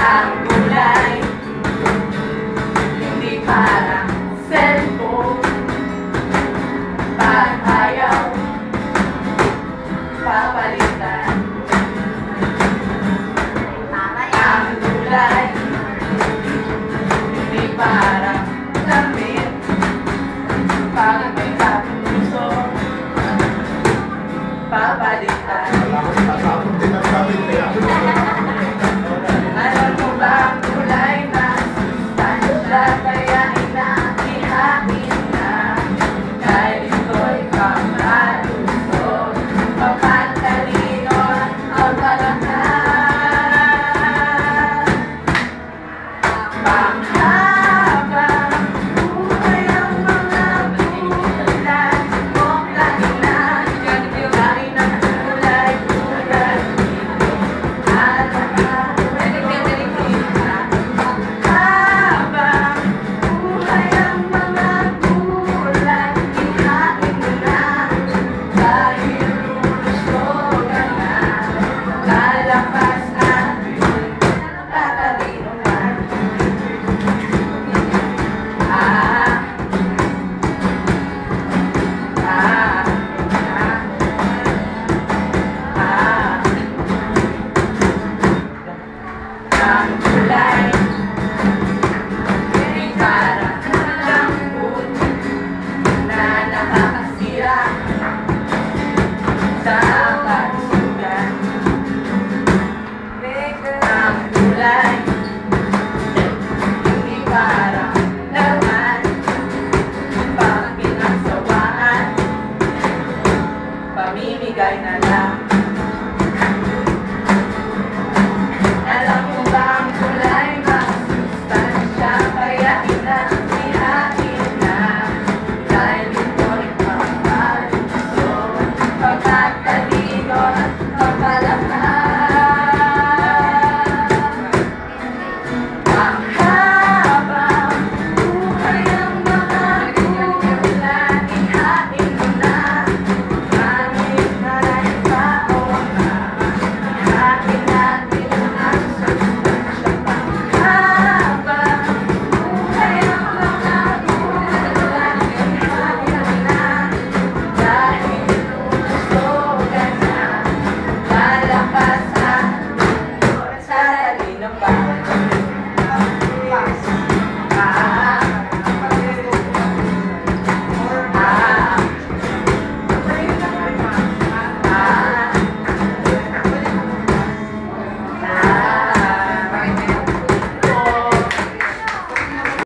Arte barbaridade.